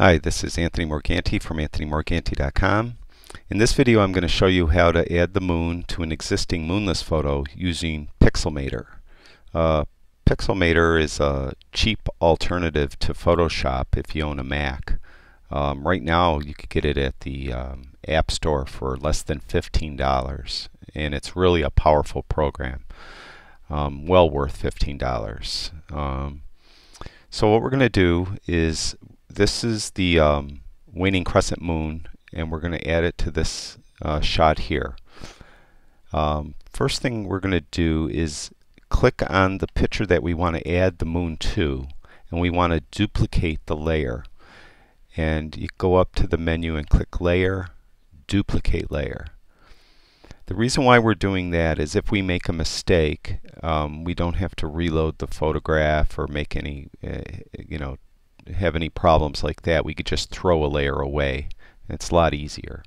Hi, this is Anthony Morganti from AnthonyMorganti.com. In this video I'm going to show you how to add the moon to an existing moonless photo using Pixelmator. Uh, Pixelmator is a cheap alternative to Photoshop if you own a Mac. Um, right now you could get it at the um, App Store for less than $15 and it's really a powerful program. Um, well worth $15. Um, so what we're going to do is this is the um, waning crescent moon and we're going to add it to this uh, shot here. Um, first thing we're going to do is click on the picture that we want to add the moon to and we want to duplicate the layer and you go up to the menu and click layer duplicate layer the reason why we're doing that is if we make a mistake um, we don't have to reload the photograph or make any uh, you know have any problems like that, we could just throw a layer away. It's a lot easier.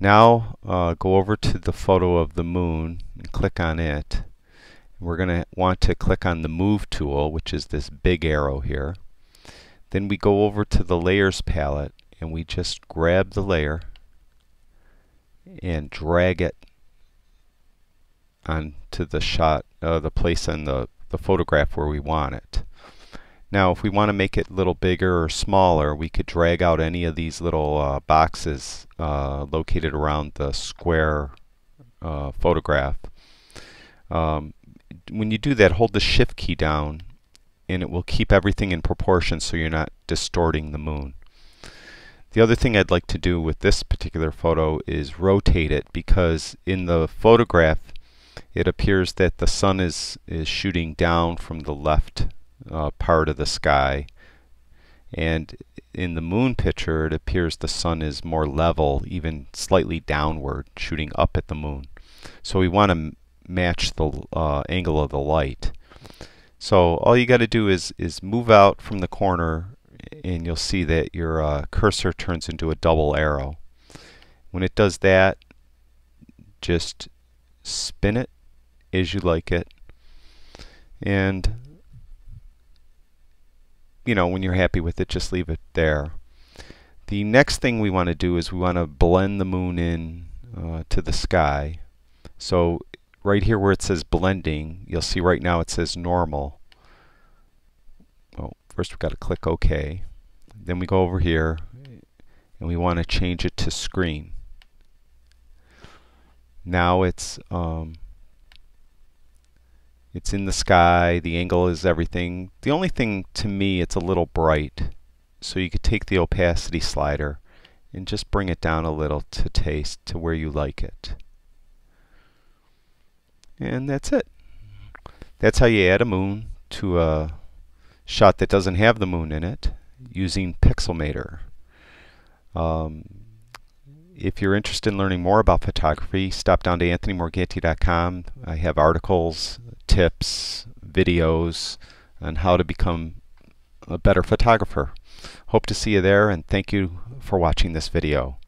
Now uh, go over to the photo of the moon and click on it. We're going to want to click on the Move tool, which is this big arrow here. Then we go over to the Layers palette and we just grab the layer and drag it onto the shot, uh, the place on the, the photograph where we want it. Now if we want to make it a little bigger or smaller we could drag out any of these little uh, boxes uh, located around the square uh, photograph. Um, when you do that hold the shift key down and it will keep everything in proportion so you're not distorting the moon. The other thing I'd like to do with this particular photo is rotate it because in the photograph it appears that the sun is, is shooting down from the left uh, part of the sky. And in the moon picture, it appears the sun is more level, even slightly downward, shooting up at the moon. So we want to match the uh, angle of the light. So all you got to do is, is move out from the corner and you'll see that your uh, cursor turns into a double arrow. When it does that, just spin it as you like it and you know, when you're happy with it, just leave it there. The next thing we want to do is we want to blend the moon in uh, to the sky. So right here where it says blending, you'll see right now it says normal. Well, first we've got to click OK. Then we go over here and we want to change it to screen. Now it's um, it's in the sky, the angle is everything. The only thing to me, it's a little bright. So you could take the opacity slider and just bring it down a little to taste to where you like it. And that's it. That's how you add a moon to a shot that doesn't have the moon in it using Pixelmator. Um, if you're interested in learning more about photography, stop down to anthonymorganti.com. I have articles, tips, videos on how to become a better photographer. Hope to see you there and thank you for watching this video.